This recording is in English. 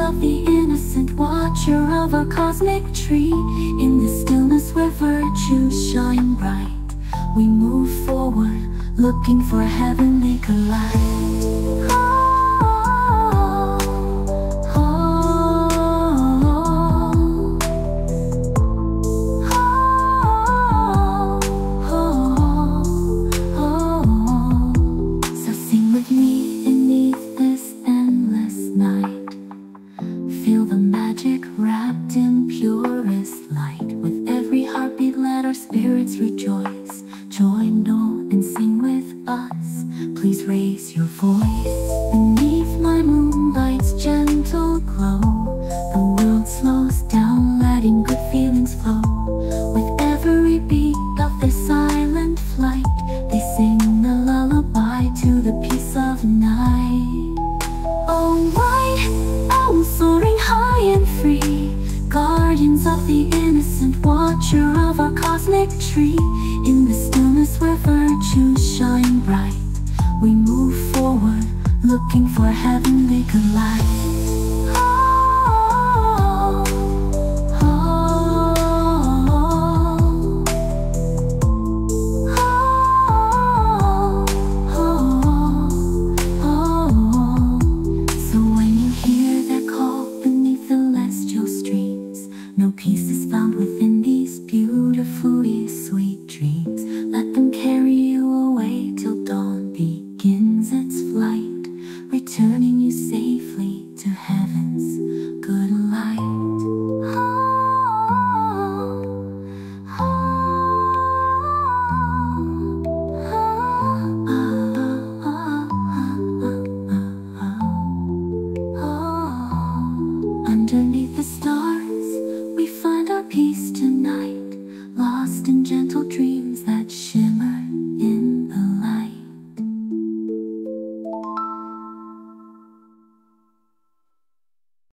of the innocent watcher of our cosmic tree. In the stillness where virtues shine bright, we move forward, looking for a heavenly light. Purest light. With every heartbeat, let our spirits rejoice. Of the innocent, watcher of our cosmic tree. In the stillness where virtues shine bright, we move forward, looking for heavenly light. place tonight, lost in gentle dreams.